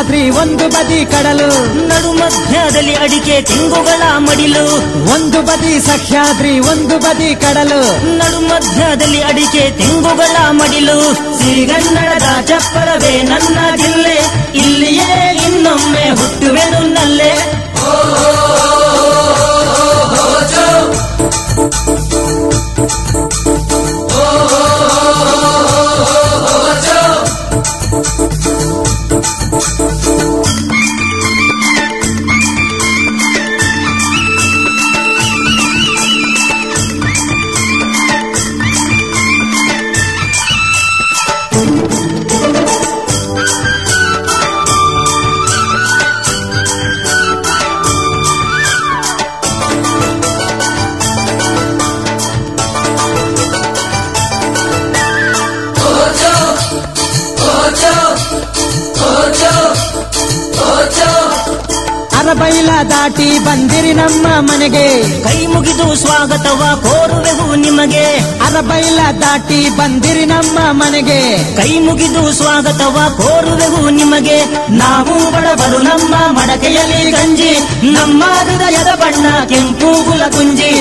ಸಹ್ಯಾದ್ರಿ ಒಂದು ಬದಿ ಕಡಲು, ನಡು ಮಧ್ಯದಲ್ಲಿ ಅಡಿಕೆ ತೆಂಗುಗಳ ಮಡಿಲು. ಒಂದು ಬದಿ ಸಹ್ಯಾದ್ರಿ, ಒಂದು ಬದಿ ಕಡಲು, ನಡು ಮಧ್ಯದಲ್ಲಿ ಅಡಿಕೆ ತೆಂಗುಗಳ ಮಡಿಲು. ಸಿರಿಗನ್ನಡದ ಚಪ್ಪರವೇ ನನ್ನ ಜಿಲ್ಲೆ, ಇಲ್ಲಿಯೇ ಇನ್ನೊಮ್ಮೆ ಹುಟ್ಟುವೆನು ನಲ್ಲೆ. ಅರಬೈಲ ದಾಟಿ ಬಂದಿರಿ ನಮ್ಮ ಮನೆಗೆ. ಕೈ ಮುಗಿದು ಸ್ವಾಗತವ ಕೋರುವೆವು ನಿಮಗೆ. ಅರಬೈಲ ದಾಟಿ ಬಂದಿರಿ ನಮ್ಮ ಮನೆಗೆ. ಕೈ ಮುಗಿದು ಸ್ವಾಗತವ ಕೋರುವೆವು ನಿಮಗೆ. ನಾವು ಬಡವರು ನಮ್ಮ ಮಡಕೆಯಲ್ಲಿ ಗಂಜಿ ನಮ್ಮ ಹೃದಯದ ಬಣ್ಣ ಕೆಂಪು ಗುಲಗುಂಜಿ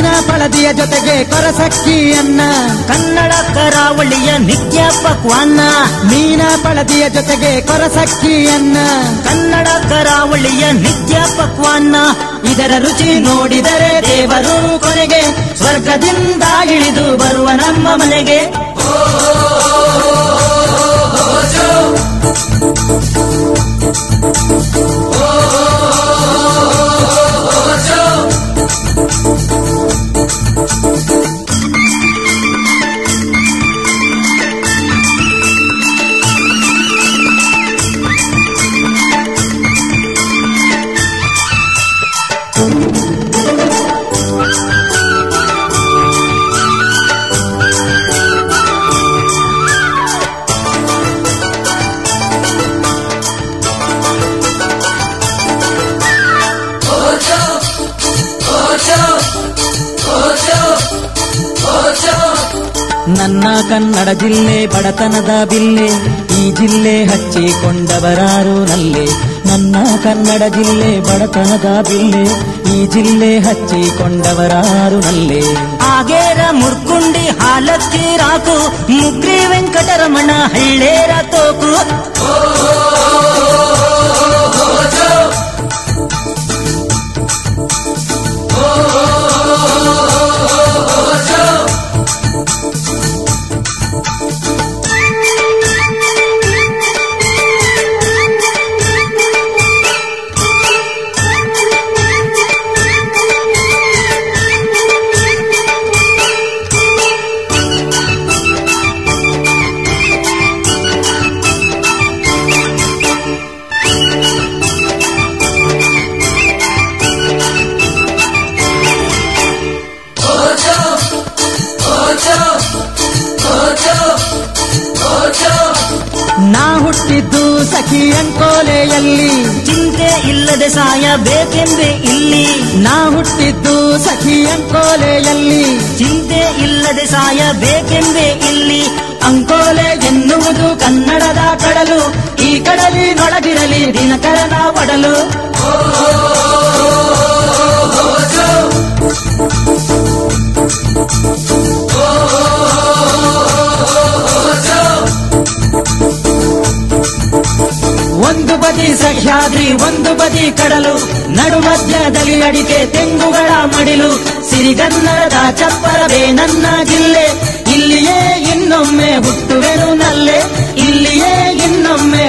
ಮೀನ ಬಳದಿಯ ಜೊತೆಗೆ ಕೊರಸಕ್ಕಿಯನ್ನ. ಕನ್ನಡ ಕರಾವಳಿಯ ನಿತ್ಯ ಪಕ್ವಾನ್ನ ಮೀನ ಬಳದಿಯ ಜೊತೆಗೆ ಕೊರಸಕ್ಕಿಯನ್ನ. ಕನ್ನಡ ಕರಾವಳಿಯ ನಿತ್ಯ ಪಕ್ವಾನ್ನ ಇದರ ರುಚಿ ನೋಡಿದರೆ ದೇವರು ಕೊನೆಗೆ ಸ್ವರ್ಗದಿಂದ ಇಳಿದು ಬರುವ ನಮ್ಮ ಮನೆಗೆ. ನನ್ನ ಕನ್ನಡ ಜಿಲ್ಲೆ ಬಡತನದ ಬಿಲ್ಲೆ. ಈ ಜಿಲ್ಲೆ ಹಚ್ಚಿಕೊಂಡವರಾರು ನಲ್ಲೆ. ನನ್ನ ಕನ್ನಡ ಜಿಲ್ಲೆ ಬಡತನದ ಬಿಲ್ಲೆ. ಈ ಜಿಲ್ಲೆ ಹಚ್ಚಿಕೊಂಡವರಾರು ನಲ್ಲೆ. ಆಗೇರ ಮುರ್ಕುಂಡಿ ಹಾಲಕ್ಕಿ ರಾಕು ಮುಗ್ರಿ ವೆಂಕಟರಮಣ ಹಳ್ಳೇರ ತೋಕು. ನಾ ಹುಟ್ಟಿದ್ದು ಸಖಿ ಅಂಕೋಲೆಯಲ್ಲಿ ಚಿಂತೆ ಇಲ್ಲದೆ ಸಾಯ ಬೇಕೆಂದೇ ಇಲ್ಲಿ. ನಾ ಹುಟ್ಟಿದ್ದು ಸಖಿ ಅಂಕೋಲೆಯಲ್ಲಿ ಚಿಂತೆ ಇಲ್ಲದೆ ಸಾಯ ಬೇಕೆಂದೇ ಇಲ್ಲಿ. ಅಂಕೋಲೆ ಎನ್ನುವುದು ಕನ್ನಡದ ಕಡಲು. ಈ ಕಡಲಿನೊಳಗಿರಲಿ ದಿನಕರನ ಒಡಲು. ಸಹ್ಯಾದ್ರಿ ಒಂದು ಬದಿ ಕಡಲು, ನಡು ಮಧ್ಯದಲ್ಲಿ ಅಡಿಕೆ ತೆಂಗುಗಳ ಮಡಿಲು. ಸಿರಿಗನ್ನಡದ ಚಪ್ಪರವೇ ನನ್ನ ಜಿಲ್ಲೆ. ಇಲ್ಲಿಯೇ ಇನ್ನೊಮ್ಮೆ ಹುಟ್ಟುವೆನು ನಲ್ಲೆ. ಇಲ್ಲಿಯೇ ಇನ್ನೊಮ್ಮೆ ಇನ್ನೊಮ್ಮೆ